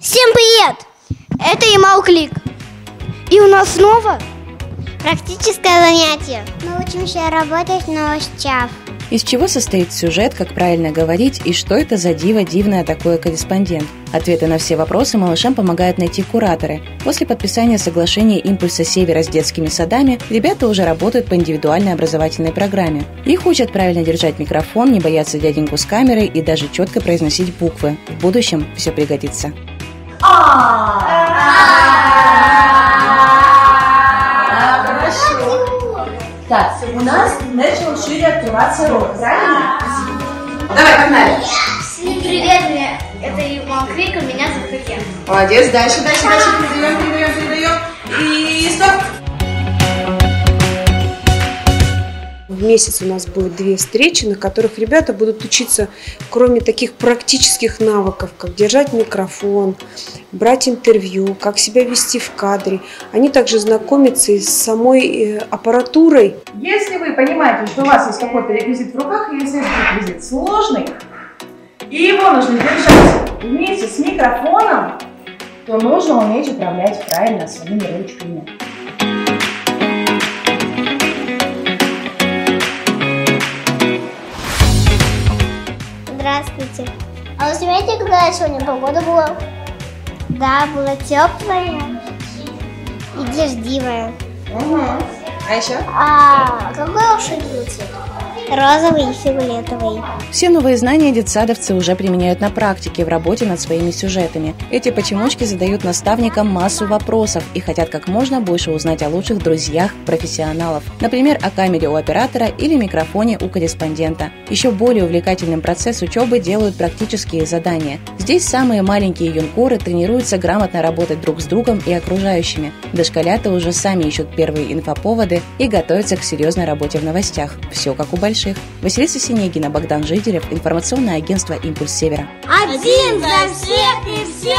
Всем привет! Это Ямал Клик. И у нас снова практическое занятие. Мы учимся работать в новостях. Из чего состоит сюжет, как правильно говорить и что это за диво дивное такое корреспондент? Ответы на все вопросы малышам помогают найти кураторы. После подписания соглашения «Импульса Севера» с детскими садами ребята уже работают по индивидуальной образовательной программе. Их учат правильно держать микрофон, не бояться дяденьку с камерой и даже четко произносить буквы. В будущем все пригодится. Так, у нас начал шире открываться рот, правильно? Давай, погнали. Всем привет, это Ямал Клик, и меня зовут Кен. Молодец, дальше, дальше, дальше, передаем, передаем, передаем. И стоп. В месяц у нас будет две встречи, на которых ребята будут учиться, кроме таких практических навыков, как держать микрофон, брать интервью, как себя вести в кадре. Они также знакомятся и с самой э, аппаратурой. Если вы понимаете, что у вас есть какой-то реквизит в руках, если этот реквизит сложный, и его нужно держать вместе с микрофоном, то нужно уметь управлять правильно своими ручками. Здравствуйте. А вы знаете, какая сегодня погода была? Да, была теплая и дождливая. А еще? А какой лошадь был цвет? Розовый и фиолетовый. Все новые знания детсадовцы уже применяют на практике в работе над своими сюжетами. Эти почемучки задают наставникам массу вопросов и хотят как можно больше узнать о лучших друзьях профессионалов. Например, о камере у оператора или микрофоне у корреспондента. Еще более увлекательным процесс учебы делают практические задания. Здесь самые маленькие юнкоры тренируются грамотно работать друг с другом и окружающими. Дошколята уже сами ищут первые инфоповоды и готовятся к серьезной работе в новостях. Все как у больших. Василиса Синегина, Богдан Жиделев, информационное агентство «Импульс Севера». Один за всех и все